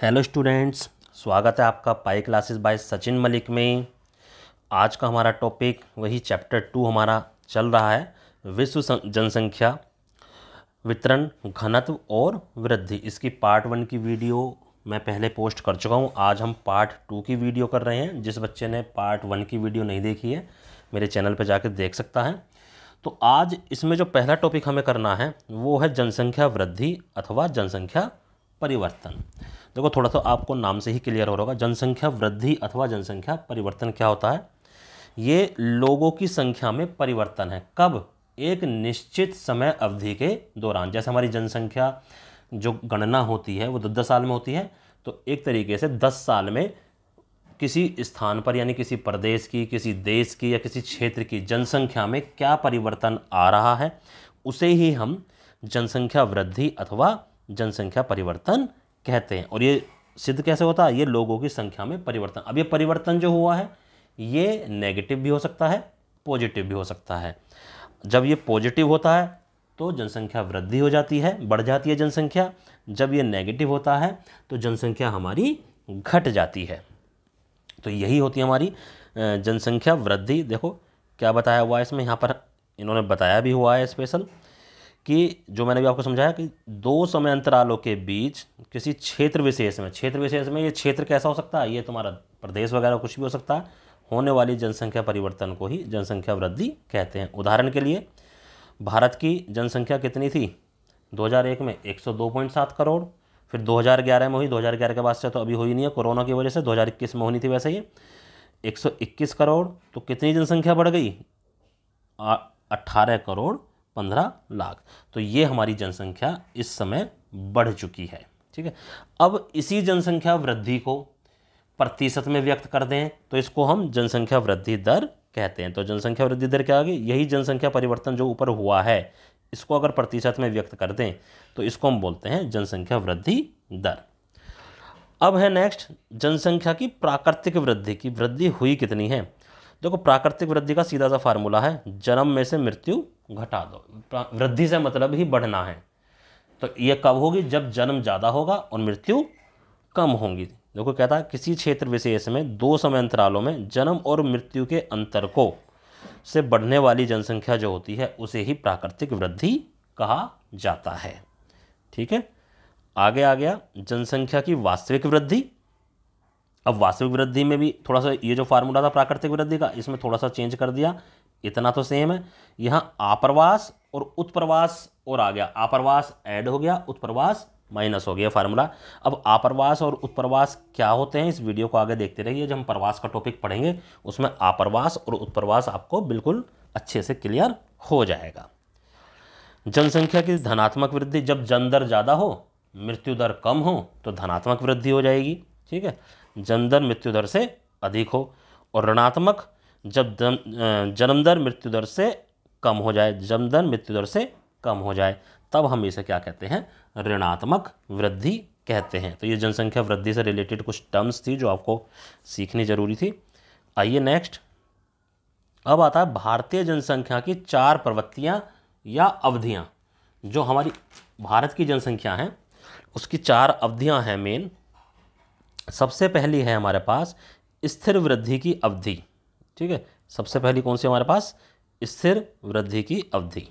Hello students, स्वागत है आपका Pi classes by Sachin Malik में। आज का हमारा टॉपिक, वही चैप्टर टू हमारा चल रहा है, विश्व जनसंख्या, वितरण, घनत्व और वृद्धि। इसकी पार्ट वन की वीडियो मैं पहले पोस्ट कर चुका हूँ। आज हम पार्ट टू की वीडियो कर रहे हैं। जिस बच्चे ने पार्ट वन की वीडियो नहीं देखी है, मेरे चैनल पर जाकर देख सकता है। तो आज इसमें जो पहला टॉपिक हमें करना है, वो है जनसंख्या वृद्धि अथवा जनसंख्या परिवर्तन। देखो, थोड़ा सा आपको नाम से ही क्लियर हो रहा होगा, जनसंख्या वृद्धि अथवा जनसंख्या परिवर्तन क्या होता है? ये लोगों की संख्या में परिवर्तन है। कब? एक निश्चित समय अवधि के दौरान। जैसे हमारी जनसंख्या जो गणना होती है, वो दस दस साल में होती है तो एक तरीके से दस साल में किसी स्थान पर, यानी किसी प्रदेश की, किसी देश की या किसी क्षेत्र की जनसंख्या में क्या परिवर्तन आ रहा है, उसे ही हम जनसंख्या वृद्धि अथवा जनसंख्या परिवर्तन कहते हैं? और ये सिद्ध कैसे होता है? ये लोगों की संख्या में परिवर्तन। अब ये परिवर्तन जो हुआ है, ये नेगेटिव भी हो सकता है पॉजिटिव भी हो सकता है। जब ये पॉजिटिव होता है तो जनसंख्या वृद्धि हो जाती है, बढ़ जाती है जनसंख्या। जब ये नेगेटिव होता है तो जनसंख्या हमारी घट जाती है। तो यही होती है हमारी जनसंख्या वृद्धि। देखो, क्या बताया हुआ है इसमें? यहाँ पर इन्होंने बताया भी हुआ है स्पेशल कि जो मैंने भी आपको समझाया कि दो समय अंतरालों के बीच किसी क्षेत्र विशेष में, क्षेत्र विशेष में ये क्षेत्र कैसा हो सकता है? ये तुम्हारा प्रदेश वगैरह कुछ भी हो सकता है। होने वाली जनसंख्या परिवर्तन को ही जनसंख्या वृद्धि कहते हैं। उदाहरण के लिए, भारत की जनसंख्या कितनी थी? 2001 में 102.7 करोड़, फिर 2011 में हुई। 2011 के बाद से तो अभी हुई नहीं है, कोरोना की वजह से 2021 में होनी थी वैसे ही 121 करोड़ तो कितनी जनसंख्या बढ़ गई? अट्ठारह करोड़ पंद्रह लाख। तो ये हमारी जनसंख्या इस समय बढ़ चुकी है, ठीक है? अब इसी जनसंख्या वृद्धि को प्रतिशत में व्यक्त कर दें तो इसको हम जनसंख्या वृद्धि दर कहते हैं। तो जनसंख्या वृद्धि दर क्या होगी? यही जनसंख्या परिवर्तन जो ऊपर हुआ है, इसको अगर प्रतिशत में व्यक्त कर दें तो इसको हम बोलते हैं जनसंख्या वृद्धि दर। अब है नेक्स्ट जनसंख्या की प्राकृतिक वृद्धि की। वृद्धि हुई कितनी है? देखो, प्राकृतिक वृद्धि का सीधा सा फार्मूला है, जन्म में से मृत्यु घटा दो। वृद्धि से मतलब ही बढ़ना है। तो ये कब होगी? जब जन्म ज़्यादा होगा और मृत्यु कम होंगी। देखो कहता है, किसी क्षेत्र विशेष में, दो समय अंतरालों में जन्म और मृत्यु के अंतर को से बढ़ने वाली जनसंख्या जो होती है, उसे ही प्राकृतिक वृद्धि कहा जाता है। ठीक है? आगे आ गया, जनसंख्या की वास्तविक वृद्धि। अब वास्तविक वृद्धि में भी थोड़ा सा ये जो फार्मूला था, प्राकृतिक वृद्धि का, इसमें थोड़ा सा चेंज कर दिया। इतना तो सेम है। यहाँ आप्रवास और उत्प्रवास और आ गया। आप्रवास ऐड हो गया, उत्प्रवास माइनस हो गया फार्मूला अब आप्रवास और उत्प्रवास क्या होते हैं? इस वीडियो को आगे देखते रहिए। जब हम प्रवास का टॉपिक पढ़ेंगे, उसमें आप्रवास और उत्प्रवास आपको बिल्कुल अच्छे से क्लियर हो जाएगा। जनसंख्या की धनात्मक वृद्धि, जब जन दर ज़्यादा हो, मृत्यु दर कम हो तो धनात्मक वृद्धि हो जाएगी। ठीक है? जन दर मृत्यु दर से अधिक हो और ऋणात्मक जब जन्म दर मृत्यु दर से कम हो जाए जन्म दर मृत्यु दर से कम हो जाए, तब हम इसे क्या कहते हैं? ऋणात्मक वृद्धि कहते हैं। तो ये जनसंख्या वृद्धि से रिलेटेड कुछ टर्म्स थी जो आपको सीखनी ज़रूरी थी। आइए नेक्स्ट अब आता है भारतीय जनसंख्या की चार प्रवृत्तियाँ या अवधियाँ, जो हमारी भारत की जनसंख्या है। उसकी चार अवधियाँ हैं मेन सबसे पहली है हमारे पास स्थिर वृद्धि की अवधि। ठीक है? सबसे पहली कौन सी हमारे पास? स्थिर वृद्धि की अवधि।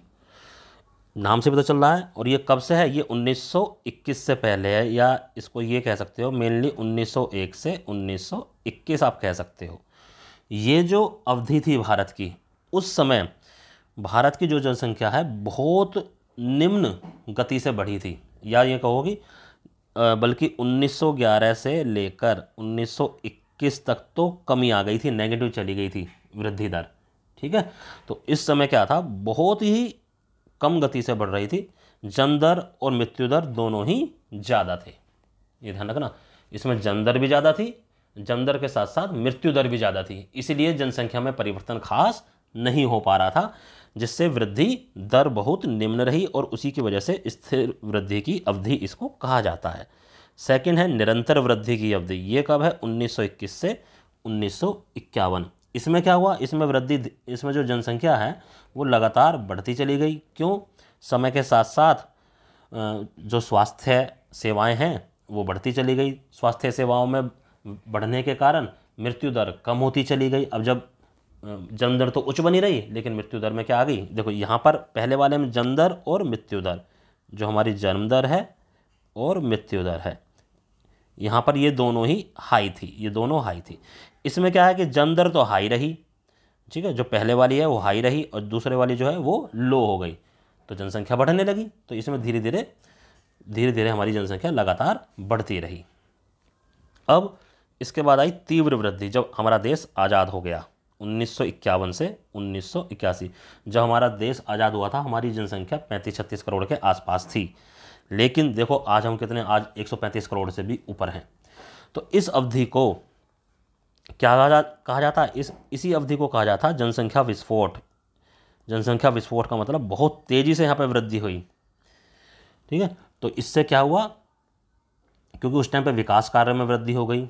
नाम से पता चल रहा है और ये कब से है? ये 1921 से पहले है या इसको ये कह सकते हो मेनली 1901 से 1921 आप कह सकते हो। ये जो अवधि थी भारत की, उस समय भारत की जो जनसंख्या है, बहुत निम्न गति से बढ़ी थी। या ये कहोगी बल्कि 1911 से लेकर 1921 तक तो कमी आ गई थी नेगेटिव चली गई थी वृद्धि दर, ठीक है? तो इस समय क्या था, बहुत ही कम गति से बढ़ रही थी, जन दर और मृत्यु दर दोनों ही ज़्यादा थे, ये ध्यान रखना। इसमें जन दर भी ज़्यादा थी, जन दर के साथ साथ मृत्यु दर भी ज़्यादा थी, इसलिए जनसंख्या में परिवर्तन खास नहीं हो पा रहा था, जिससे वृद्धि दर बहुत निम्न रही और उसी की वजह से स्थिर वृद्धि की अवधि इसको कहा जाता है। सेकंड है निरंतर वृद्धि की अवधि। ये कब है? 1921 से उन्नीस सौ इक्यावन। इसमें क्या हुआ? इसमें वृद्धि इसमें जो जनसंख्या है, वो लगातार बढ़ती चली गई। क्यों? समय के साथ साथ जो स्वास्थ्य सेवाएँ हैं, वो बढ़ती चली गई। स्वास्थ्य सेवाओं में बढ़ने के कारण मृत्यु दर कम होती चली गई। अब जब जन्म दर तो उच्च बनी रही, लेकिन मृत्यु दर में क्या आ गई? देखो, यहाँ पर पहले वाले में जन्म दर और मृत्यु दर। जो हमारी जन्म दर है और मृत्यु दर है। यहाँ पर ये दोनों ही हाई थी, ये दोनों हाई थी। इसमें क्या है कि जन्म दर तो हाई रही, ठीक है, जो पहले वाली है वो हाई रही और दूसरे वाली जो है वो लो हो गई। तो जनसंख्या बढ़ने लगी तो इसमें धीरे धीरे धीरे धीरे हमारी जनसंख्या लगातार बढ़ती रही। अब इसके बाद आई तीव्र वृद्धि, जब हमारा देश आज़ाद हो गया, उन्नीस सौ इक्यावन से उन्नीस सौ इक्यासी, जब हमारा देश आज़ाद हुआ था, हमारी जनसंख्या पैंतीस छत्तीस करोड़ के आसपास थी। लेकिन देखो, आज हम कितने, आज 135 करोड़ से भी ऊपर हैं। तो इस अवधि को क्या कहा जा, कहा जाता है? इस, इसी अवधि को कहा जाता है जनसंख्या विस्फोट। जनसंख्या विस्फोट का मतलब बहुत तेज़ी से यहाँ पर वृद्धि हुई। ठीक है? तो इससे क्या हुआ? क्योंकि उस टाइम पे विकास कार्य में वृद्धि हो गई।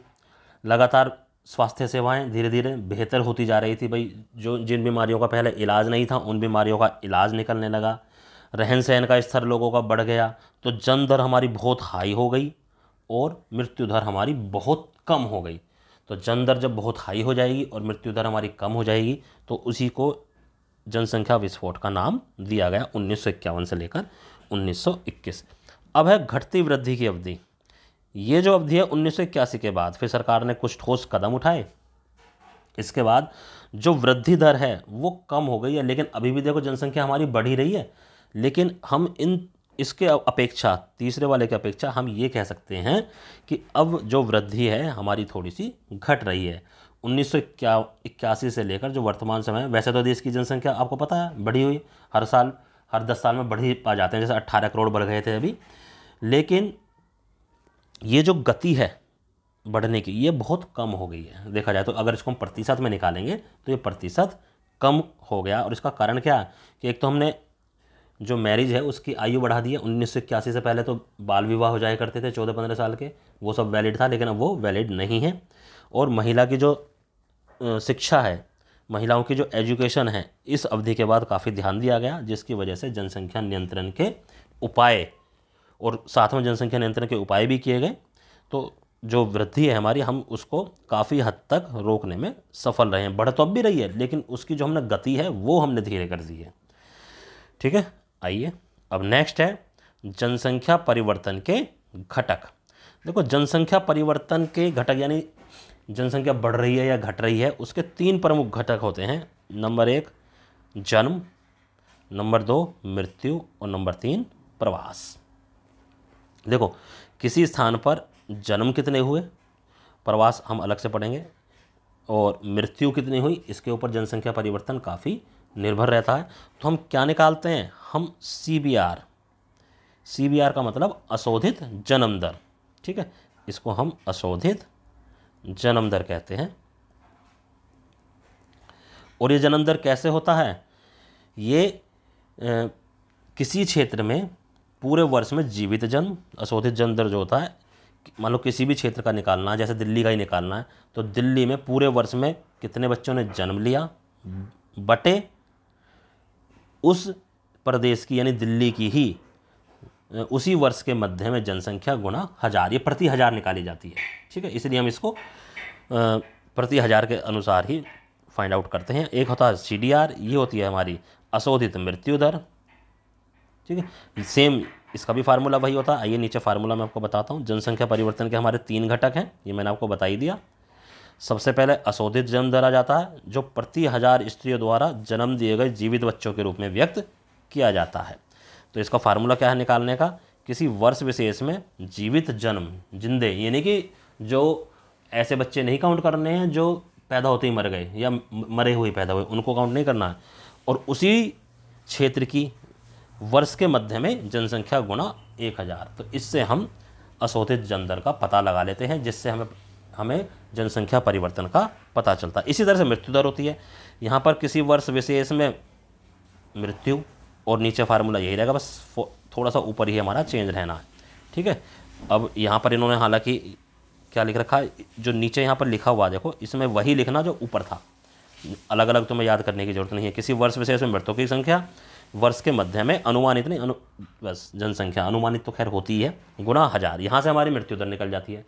लगातार स्वास्थ्य सेवाएँ धीरे धीरे बेहतर होती जा रही थी भाई। जो, जिन बीमारियों का पहले इलाज नहीं था, उन बीमारियों का इलाज निकलने लगा। रहन सहन का स्तर लोगों का बढ़ गया तो जन्म दर हमारी बहुत हाई हो गई और मृत्यु दर हमारी बहुत कम हो गई। तो जन्म दर जब बहुत हाई हो जाएगी और मृत्यु दर हमारी कम हो जाएगी तो उसी को जनसंख्या विस्फोट का नाम दिया गया उन्नीस सौ इक्यावन से लेकर 1921 अब है घटती वृद्धि की अवधि। ये जो अवधि है उन्नीस सौ इक्यासी के बाद, फिर सरकार ने कुछ ठोस कदम उठाए। इसके बाद जो वृद्धि दर है, वो कम हो गई है, लेकिन अभी भी देखो जनसंख्या हमारी बढ़ी रही है। लेकिन हम इन, इसके अपेक्षा, तीसरे वाले की अपेक्षा हम ये कह सकते हैं कि अब जो वृद्धि है, हमारी थोड़ी सी घट रही है। उन्नीस से लेकर जो वर्तमान समय, वैसे तो देश की जनसंख्या आपको पता है, बढ़ी हुई। हर साल, हर दस साल में बढ़ी पा जाते हैं, जैसे अट्ठारह करोड़ बढ़ गए थे अभी। लेकिन ये जो गति है बढ़ने की, ये बहुत कम हो गई है। देखा जाए तो अगर इसको हम प्रतिशत में निकालेंगे तो ये प्रतिशत कम हो गया। और इसका कारण क्या कि एक तो हमने जो मैरिज है, उसकी आयु बढ़ा दी है। उन्नीस सौ इक्यासी से पहले तो बाल विवाह हो जाया करते थे, चौदह पंद्रह साल के। वो सब वैलिड था, लेकिन अब वो वैलिड नहीं है। और महिला की जो शिक्षा है, महिलाओं की जो एजुकेशन है, इस अवधि के बाद काफ़ी ध्यान दिया गया, जिसकी वजह से जनसंख्या नियंत्रण के उपाय और साथ में जनसंख्या नियंत्रण के उपाय भी किए गए। तो जो वृद्धि है हमारी, हम उसको काफ़ी हद तक रोकने में सफल रहे हैं। बढ़ तो अब भी रही है, लेकिन उसकी जो हमने गति है, वो हमने धीरे कर दी है। ठीक है? आइए, अब नेक्स्ट है जनसंख्या परिवर्तन के घटक। देखो, जनसंख्या परिवर्तन के घटक यानी जनसंख्या बढ़ रही है या घट रही है, उसके तीन प्रमुख घटक होते हैं। नंबर एक, जन्म। नंबर दो, मृत्यु। और नंबर तीन, प्रवास। देखो, किसी स्थान पर जन्म कितने हुए? प्रवास हम अलग से पढ़ेंगे। और मृत्यु कितनी हुई? इसके ऊपर जनसंख्या परिवर्तन काफ़ी निर्भर रहता है तो हम क्या निकालते हैं? हम C B R C B R का मतलब अशोधित जन्म दर। ठीक है? इसको हम अशोधित जन्म दर कहते हैं। और ये जन्म दर कैसे होता है? ये ए, किसी क्षेत्र में पूरे वर्ष में जीवित जन्म अशोधित जन्म दर जो होता है मान लो किसी भी क्षेत्र का निकालना है जैसे दिल्ली का ही निकालना है तो दिल्ली में पूरे वर्ष में कितने बच्चों ने जन्म लिया? बटे उस प्रदेश की, यानी दिल्ली की ही उसी वर्ष के मध्य में जनसंख्या गुना हज़ार, ये प्रति हज़ार निकाली जाती है। ठीक है, इसलिए हम इसको प्रति हज़ार के अनुसार ही फाइंड आउट करते हैं। एक होता है सीडीआर ये होती है हमारी अशोधित मृत्यु दर। ठीक है सेम इसका भी फार्मूला वही होता। है आइए नीचे फार्मूला मैं आपको बताता हूँ। जनसंख्या परिवर्तन के हमारे तीन घटक हैं, ये मैंने आपको बता ही दिया। सबसे पहले अशोधित जन्म आ जाता है, जो प्रति हज़ार स्त्रियों द्वारा जन्म दिए गए जीवित बच्चों के रूप में व्यक्त किया जाता है। तो इसका फार्मूला क्या है निकालने का? किसी वर्ष विशेष में जीवित जन्म, जिंदे, यानी कि जो ऐसे बच्चे नहीं काउंट करने हैं जो पैदा होते ही मर गए या मरे हुए पैदा हुए, उनको काउंट नहीं करना है। और उसी क्षेत्र की वर्ष के मध्य में जनसंख्या गुणा एक हज़ार। तो इससे हम अशोधित जन दर का पता लगा लेते हैं, जिससे हमें हमें जनसंख्या परिवर्तन का पता चलता है। इसी तरह से मृत्यु दर होती है। यहाँ पर किसी वर्ष विशेष में मृत्यु और नीचे फार्मूला यही रहेगा, बस थोड़ा सा ऊपर ही हमारा चेंज रहना है। ठीक है? अब यहाँ पर इन्होंने हालाँकि क्या लिख रखा है? जो नीचे यहाँ पर लिखा हुआ देखो, इसमें वही लिखना जो ऊपर था। अलग अलग तुम्हें याद करने की ज़रूरत नहीं है। किसी वर्ष विशेष में मृतकों की संख्या, वर्ष के मध्य में अनुमानित नहीं, अनु बस जनसंख्या, अनुमानित तो खैर होती है गुना हज़ार। यहाँ से हमारी मृत्यु दर निकल जाती है।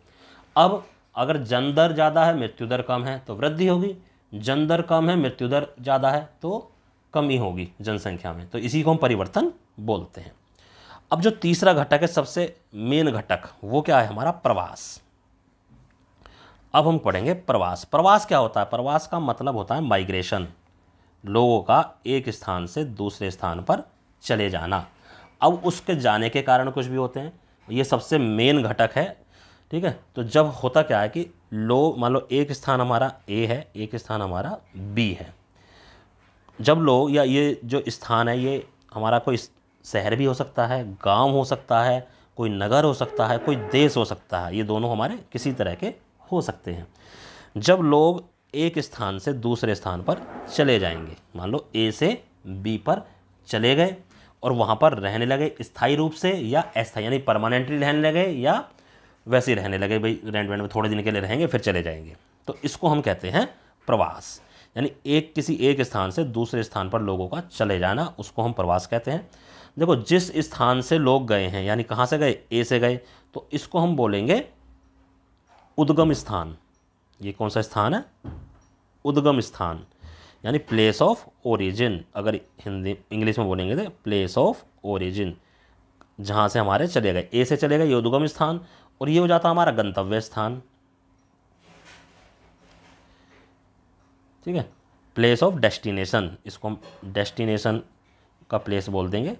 अब अगर जन दर ज़्यादा है मृत्यु दर कम है तो वृद्धि होगी। जन दर कम है मृत्यु दर ज़्यादा है तो कमी होगी जनसंख्या में। तो इसी को हम परिवर्तन बोलते हैं। अब जो तीसरा घटक है, सबसे मेन घटक, वो क्या है? हमारा प्रवास। अब हम पढ़ेंगे प्रवास। प्रवास क्या होता है? प्रवास का मतलब होता है माइग्रेशन। लोगों का एक स्थान से दूसरे स्थान पर चले जाना। अब उसके जाने के कारण कुछ भी होते हैं। ये सबसे मेन घटक है ठीक है? तो जब होता क्या है कि लो, मान लो एक स्थान हमारा ए है, एक स्थान हमारा बी है। जब लोग या ये जो स्थान है, ये हमारा कोई शहर भी हो सकता है, गाँव हो सकता है, कोई नगर हो सकता है, कोई देश हो सकता है, ये दोनों हमारे किसी तरह के हो सकते हैं। जब लोग एक स्थान से दूसरे स्थान पर चले जाएँगे, मान लो ए से बी पर चले गए और वहाँ पर रहने लगे, स्थायी रूप से या अस्थायी, यानी परमानेंटली रहने लगे या वैसे ही रहने लगे, भाई रेंट वेंट में थोड़े दिन के लिए रहेंगे, फिर चले जाएँगे। तो इसको हम कहते हैं प्रवास। यानी एक किसी एक स्थान से दूसरे स्थान पर लोगों का चले जाना, उसको हम प्रवास कहते हैं। देखो, जिस स्थान से लोग गए हैं, यानी कहाँ से गए? ए से गए। तो इसको हम बोलेंगे उद्गम स्थान। ये कौन सा स्थान है? उद्गम स्थान। यानी प्लेस ऑफ़ ओरिजिन अगर हिंदी, इंग्लिश में बोलेंगे तो प्लेस ऑफ़ ओरिजिन जहाँ से हमारे चले गए। ए से चले गए, ये उद्गम स्थान। और ये हो जाता हमारा गंतव्य स्थान। ठीक है? प्लेस ऑफ़ डेस्टिनेशन इसको हम डेस्टिनेशन का प्लेस बोल देंगे।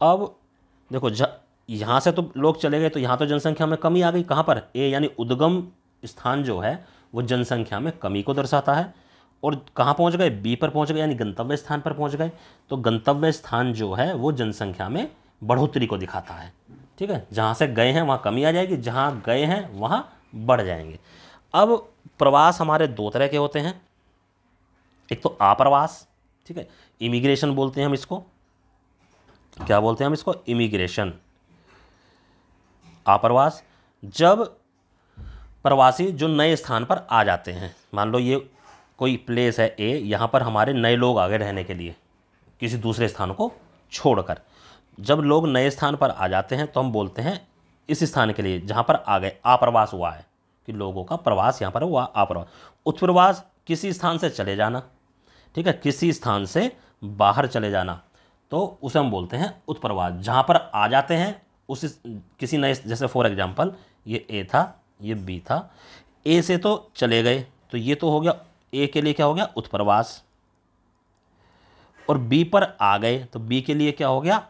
अब देखो यहाँ से तो लोग चले गए तो यहाँ तो जनसंख्या में कमी आ गई। कहाँ पर? ए यानी उद्गम स्थान जो है, वो जनसंख्या में कमी को दर्शाता है। और कहाँ पहुँच गए? बी पर पहुँच गए, यानी गंतव्य स्थान पर पहुँच गए। तो गंतव्य स्थान जो है, वो जनसंख्या में बढ़ोतरी को दिखाता है। ठीक है? जहाँ से गए हैं, वहाँ कमी आ जाएगी। जहाँ गए हैं, वहाँ बढ़ जाएँगे। अब प्रवास हमारे दो तरह के होते हैं। एक तो आप्रवास ठीक है? इमिग्रेशन बोलते हैं हम इसको। क्या बोलते हैं हम इसको? इमिग्रेशन आप्रवास जब प्रवासी जो नए स्थान पर आ जाते हैं, मान लो ये कोई प्लेस है ए यहाँ पर हमारे नए लोग आ गए रहने के लिए, किसी दूसरे स्थान को छोड़कर। जब लोग नए स्थान पर आ जाते हैं तो हम बोलते हैं, इस स्थान के लिए जहाँ पर आ गए आप्रवास हुआ है, कि लोगों का प्रवास यहाँ पर हुआ, आप्रवास। उत्प्रवास किसी स्थान से चले जाना, ठीक है? किसी स्थान से बाहर चले जाना तो उसे हम बोलते हैं उत्प्रवास। जहाँ पर आ जाते हैं, उस किसी नए, जैसे फॉर एग्जांपल ये ए था, ये बी था ए से तो चले गए तो ये तो हो गया ए के लिए क्या हो गया? उत्प्रवास। और बी पर आ गए तो बी के लिए क्या हो गया?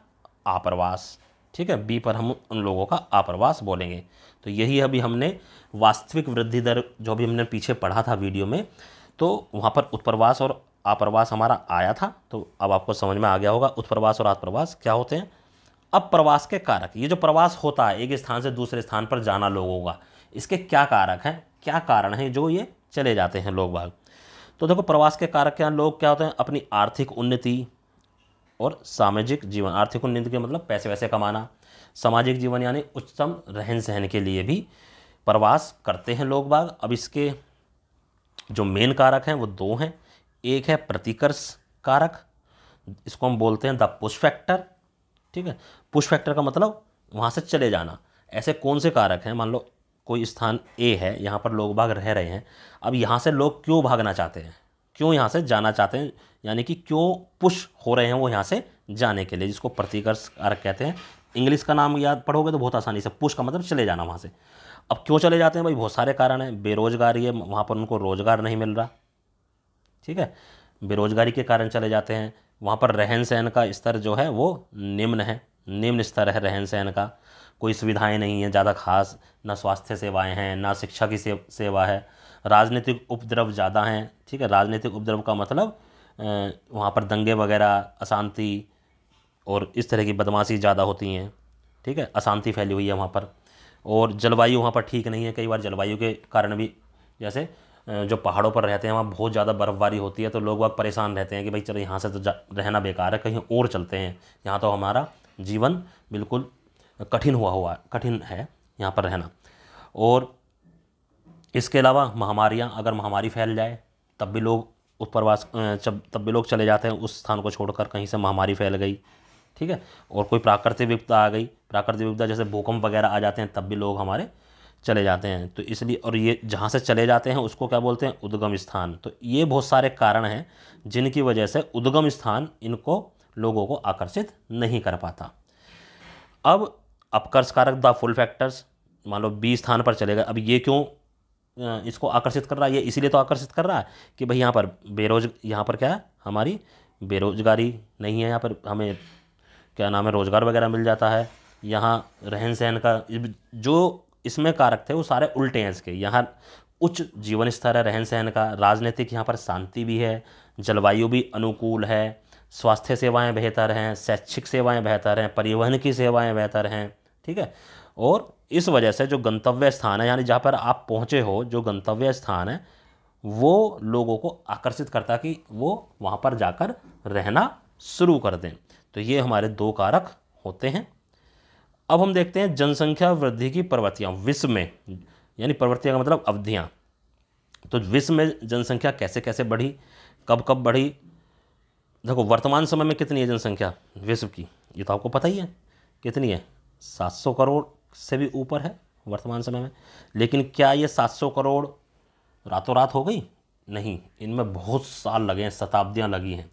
आप्रवास। ठीक है? बी पर हम उन लोगों का आप्रवास बोलेंगे। तो यही अभी हमने वास्तविक वृद्धि दर जो भी हमने पीछे पढ़ा था वीडियो में तो वहाँ पर उत्प्रवास और आप्रवास हमारा आया था। तो अब आपको समझ में आ गया होगा, उत्प्रवास और आप्रवास क्या होते हैं? अब प्रवास के कारक। ये जो प्रवास होता है, एक स्थान से दूसरे स्थान पर जाना लोगों का, इसके क्या कारक हैं? क्या कारण हैं जो ये चले जाते हैं लोग भाग तो देखो, प्रवास के कारक क्या लोग क्या होते हैं? अपनी आर्थिक उन्नति और सामाजिक जीवन, आर्थिक उन्नति के मतलब पैसे वैसे कमाना, सामाजिक जीवन यानी उच्चतम रहन सहन के लिए भी प्रवास करते हैं लोग बाग। अब इसके जो मेन कारक हैं, वो दो हैं। एक है प्रतिकर्ष कारक, इसको हम बोलते हैं द पुश फैक्टर, ठीक है? पुश फैक्टर का मतलब वहाँ से चले जाना। ऐसे कौन से कारक हैं? मान लो कोई स्थान ए है, यहाँ पर लोग भाग रह रहे हैं। अब यहाँ से लोग क्यों भागना चाहते हैं? क्यों यहाँ से जाना चाहते हैं? यानी कि क्यों पुश हो रहे हैं वो यहाँ से जाने के लिए, जिसको प्रतिकर्ष कारक कहते हैं। इंग्लिश का नाम याद पढ़ोगे तो बहुत आसानी से पुश का मतलब चले जाना वहाँ से। अब क्यों चले जाते हैं भाई? बहुत सारे कारण हैं। बेरोजगारी है, वहाँ पर उनको रोज़गार नहीं मिल रहा। ठीक है? बेरोजगारी के कारण चले जाते हैं। वहाँ पर रहन सहन का स्तर जो है वो निम्न है। निम्न स्तर है रहन सहन का। कोई सुविधाएँ नहीं हैं, ज़्यादा खास ना स्वास्थ्य सेवाएँ हैं, ना शिक्षा की सेवा है। राजनीतिक उपद्रव ज़्यादा हैं, ठीक है? राजनीतिक उपद्रव का मतलब वहाँ पर दंगे वगैरह, अशांति और इस तरह की बदमाशी ज़्यादा होती हैं, ठीक है? अशांति फैली हुई है वहाँ पर। और जलवायु वहाँ पर ठीक नहीं है, कई बार जलवायु के कारण भी, जैसे जो पहाड़ों पर रहते हैं, वहाँ बहुत ज़्यादा बर्फ़बारी होती है तो लोग वहाँ परेशान रहते हैं कि भाई, चलो यहाँ से तो रहना बेकार है, कहीं और चलते हैं। यहाँ तो हमारा जीवन बिल्कुल कठिन हुआ हुआ, कठिन है, यहाँ पर रहना। और इसके अलावा महामारियाँ, अगर महामारी फैल जाए, तब भी लोग उपरवास तब भी लोग चले जाते हैं उस स्थान को छोड़कर कहीं से महामारी फैल गई, ठीक है? और कोई प्राकृतिक विपदा आ गई, प्राकृतिक विपदा जैसे भूकंप वगैरह आ जाते हैं, तब भी लोग हमारे चले जाते हैं। तो इसलिए, और ये जहाँ से चले जाते हैं, उसको क्या बोलते हैं? उद्गम स्थान। तो ये बहुत सारे कारण हैं, जिनकी वजह से उद्गम स्थान इनको लोगों को आकर्षित नहीं कर पाता। अब अपकर्ष कारक द फुल फैक्टर्स, मान लो बी स्थान पर चले गए। अब ये क्यों इसको आकर्षित कर रहा है। ये इसीलिए तो आकर्षित कर रहा है कि भाई यहाँ पर बेरोज, यहाँ पर क्या है? हमारी बेरोजगारी नहीं है। यहाँ पर हमें, क्या नाम है, रोज़गार वगैरह मिल जाता है। यहाँ रहन सहन का, जो इसमें कारक थे वो सारे उल्टे हैं इसके। यहाँ उच्च जीवन स्तर है रहन सहन का। राजनीतिक यहाँ पर शांति भी है, जलवायु भी अनुकूल है, स्वास्थ्य सेवाएँ बेहतर हैं, शैक्षिक सेवाएँ बेहतर हैं, परिवहन की सेवाएँ बेहतर हैं, ठीक है? और इस वजह से जो गंतव्य स्थान है, यानी जहाँ पर आप पहुँचे हो, जो गंतव्य स्थान है, वो लोगों को आकर्षित करता कि वो वहाँ पर जाकर रहना शुरू कर दें। तो ये हमारे दो कारक होते हैं। अब हम देखते हैं जनसंख्या वृद्धि की प्रवृत्तियाँ, विश्व में, यानी प्रवृत्तियाँ का मतलब अवधियाँ। तो विश्व में जनसंख्या कैसे कैसे बढ़ी, कब कब बढ़ी? देखो, वर्तमान समय में कितनी है जनसंख्या विश्व की? ये तो आपको पता ही है। कितनी है? 700 करोड़ से भी ऊपर है वर्तमान समय में। लेकिन क्या ये 700 करोड़ रातों रात हो गई? नहीं, इनमें बहुत साल लगे हैं, शताब्दियाँ लगी हैं।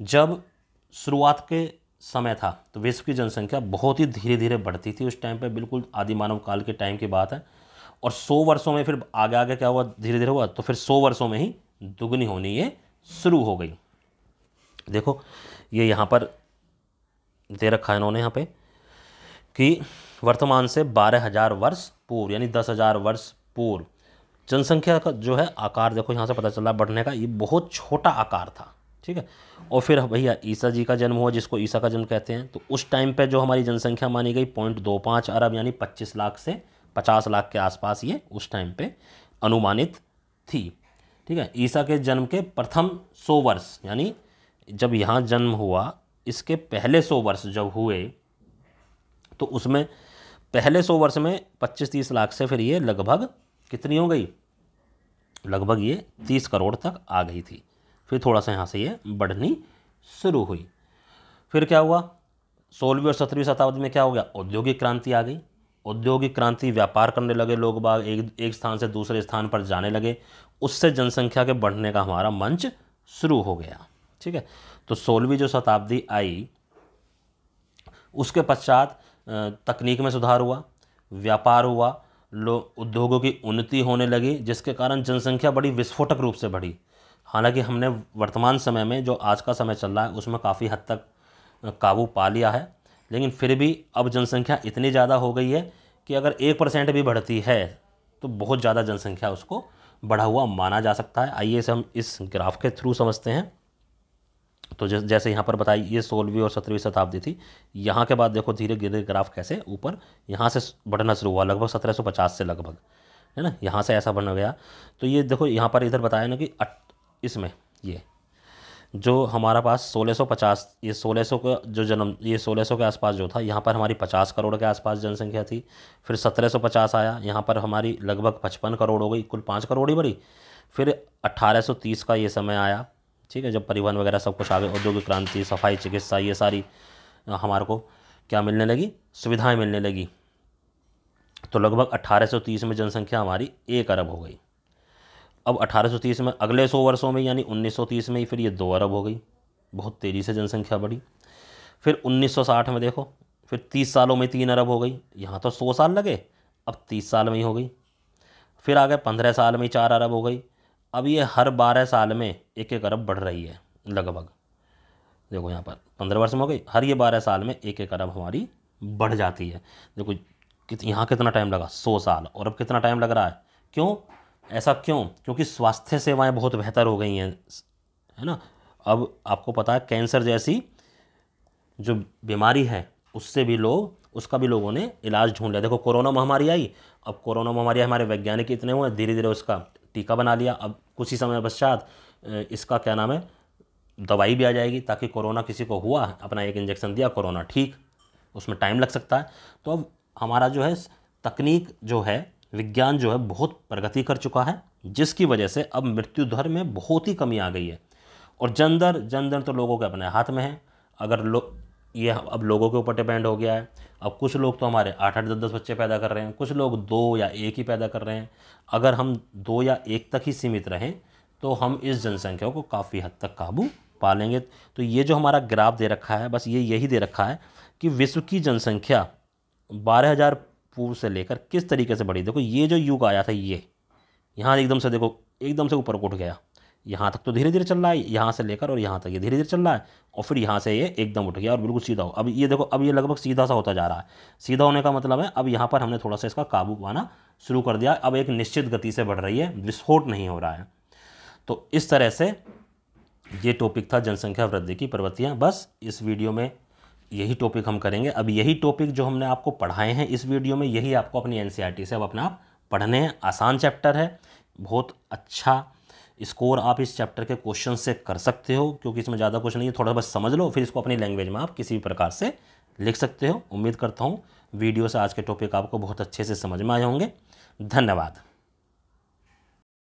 जब शुरुआत के समय था तो विश्व की जनसंख्या बहुत ही धीरे धीरे बढ़ती थी उस टाइम पे, बिल्कुल आदि मानव काल के टाइम की बात है। और सौ वर्षों में फिर आगे आगे क्या हुआ? धीरे धीरे हुआ तो फिर सौ वर्षों में ही दुगनी होनी ये शुरू हो गई। देखो, ये यहाँ पर दे रखा है इन्होंने यहाँ पे कि वर्तमान से बारह हज़ार वर्ष पूर्व, यानी दस हज़ार वर्ष पूर्व। जनसंख्या का जो है आकार, देखो यहाँ से पता चला बढ़ने का, ये बहुत छोटा आकार था, ठीक है? और फिर भैया ईसा जी का जन्म हुआ, जिसको ईसा का जन्म कहते हैं तो उस टाइम पे जो हमारी जनसंख्या मानी गई पॉइंट दो पाँच अरब, यानी पच्चीस लाख से पचास लाख के आसपास, ये उस टाइम पे अनुमानित थी, ठीक है? ईसा के जन्म के प्रथम सौ वर्ष, यानी जब यहाँ जन्म हुआ, इसके पहले सौ वर्ष जब हुए तो उसमें पहले सौ वर्ष में पच्चीस तीस लाख से फिर ये लगभग कितनी हो गई? लगभग ये तीस करोड़ तक आ गई थी। फिर थोड़ा सा यहाँ से ये बढ़नी शुरू हुई। फिर क्या हुआ? सोलहवीं और सत्रहवीं शताब्दी में क्या हो गया? औद्योगिक क्रांति आ गई। औद्योगिक क्रांति व्यापार करने लगे लोग बाग, एक एक स्थान से दूसरे स्थान पर जाने लगे। उससे जनसंख्या के बढ़ने का हमारा मंच शुरू हो गया। ठीक है? तो सोलहवीं जो शताब्दी आई, उसके पश्चात तकनीक में सुधार हुआ, व्यापार हुआ लोग उद्योगों की उन्नति होने लगी, जिसके कारण जनसंख्या बड़ी विस्फोटक रूप से बढ़ी। हालाँकि हमने वर्तमान समय में जो आज का समय चल रहा है, उसमें काफ़ी हद तक काबू पा लिया है। लेकिन फिर भी अब जनसंख्या इतनी ज़्यादा हो गई है कि अगर एक परसेंट भी बढ़ती है तो बहुत ज़्यादा जनसंख्या उसको बढ़ा हुआ माना जा सकता है। आइए से हम इस ग्राफ के थ्रू समझते हैं। तो जैसे यहाँ पर बताई, ये सोलहवीं और सत्रहवीं शताब्दी थी। यहाँ के बाद देखो धीरे धीरे ग्राफ कैसे ऊपर, यहाँ से बढ़ना शुरू हुआ, लगभग सत्रह सौ पचास से लगभग, है ना? यहाँ से ऐसा बन गया। तो ये देखो, यहाँ पर इधर बताया ना कि इसमें, ये, जो हमारा पास 1650 ये 1600 का जो जन्म, ये 1600 के आसपास जो था, यहाँ पर हमारी 50 करोड़ के आसपास जनसंख्या थी। फिर 1750 आया, यहाँ पर हमारी लगभग 55 करोड़ हो गई, कुल पाँच करोड़ ही बढ़ी। फिर 1830 का ये समय आया ठीक है, जब परिवहन वगैरह सब कुछ आ गए औद्योगिक क्रांति, सफ़ाई, चिकित्सा, ये सारी हमारे को क्या मिलने लगी? सुविधाएँ मिलने लगी। तो लगभग अट्ठारह में जनसंख्या हमारी एक अरब हो गई। अब 1830 में अगले सौ वर्षों में, यानी 1930 में ही फिर ये दो अरब हो गई। बहुत तेज़ी से जनसंख्या बढ़ी। फिर 1960 में देखो, फिर 30 सालों में तीन अरब हो गई। यहाँ तो सौ साल लगे, अब 30 साल में ही हो गई। फिर आ गए पंद्रह साल में ही चार अरब हो गई। अब ये हर बारह साल में एक एक अरब बढ़ रही है, लगभग। देखो यहाँ पर, पंद्रह वर्ष में हो गई, हर ये बारह साल में एक एक अरब हमारी बढ़ जाती है। देखो, कित, यहाँ कितना टाइम लगा? सौ साल। और अब कितना टाइम लग रहा है? क्यों? ऐसा क्यों? क्योंकि स्वास्थ्य सेवाएँ बहुत बेहतर हो गई हैं है ना? अब आपको पता है, कैंसर जैसी जो बीमारी है, उससे भी लोग, उसका भी लोगों ने इलाज ढूंढ लिया। देखो, कोरोना महामारी आई। अब कोरोना महामारी हमारे वैज्ञानिक इतने हुए धीरे धीरे उसका टीका बना लिया। अब कुछ ही समय पश्चात इसका क्या नाम है, दवाई भी आ जाएगी ताकि कोरोना किसी को हुआ, अपना एक इंजेक्शन दिया, कोरोना ठीक, उसमें टाइम लग सकता है। तो अब हमारा जो है, तकनीक जो है, विज्ञान जो है, बहुत प्रगति कर चुका है, जिसकी वजह से अब मृत्यु दर में बहुत ही कमी आ गई है। और जन दर जन दर तो लोगों के अपने हाथ में है। अगर लो ये अब लोगों के ऊपर डिपेंड हो गया है। अब कुछ लोग तो हमारे आठ आठ, दस दस बच्चे पैदा कर रहे हैं। कुछ लोग दो या एक ही पैदा कर रहे हैं। अगर हम दो या एक तक ही सीमित रहें तो हम इस जनसंख्या को काफ़ी हद तक काबू पा लेंगे तो ये जो हमारा ग्राफ दे रखा है, बस ये यही दे रखा है कि विश्व की जनसंख्या बारह हज़ार पूर्व से लेकर किस तरीके से बढ़ी। देखो, ये जो युग आया था, ये, यहाँ एकदम से देखो, एकदम से ऊपर उठ गया। यहाँ तक तो धीरे धीरे चल रहा है, यहाँ से लेकर और यहाँ तक ये धीरे धीरे चल रहा है और फिर यहाँ से ये एकदम उठ गया और बिल्कुल सीधा हो। अब ये देखो, अब ये लगभग सीधा सा होता जा रहा है। सीधा होने का मतलब है, अब यहाँ पर हमने थोड़ा सा इसका काबू पाना शुरू कर दिया। अब एक निश्चित गति से बढ़ रही है, विस्फोट नहीं हो रहा है। तो इस तरह से ये टॉपिक था जनसंख्या वृद्धि की प्रवृत्तियाँ। बस इस वीडियो में यही टॉपिक हम करेंगे। अब यही टॉपिक जो हमने आपको पढ़ाए हैं इस वीडियो में, यही आपको अपनी एन से अब अपना आप पढ़ने आसान चैप्टर है, बहुत अच्छा स्कोर आप इस चैप्टर के क्वेश्चन से कर सकते हो, क्योंकि इसमें ज़्यादा कुछ नहीं है, थोड़ा बस समझ लो, फिर इसको अपनी लैंग्वेज में आप किसी भी प्रकार से लिख सकते हो। उम्मीद करता हूँ वीडियो से आज के टॉपिक आपको बहुत अच्छे से समझ में आए होंगे। धन्यवाद।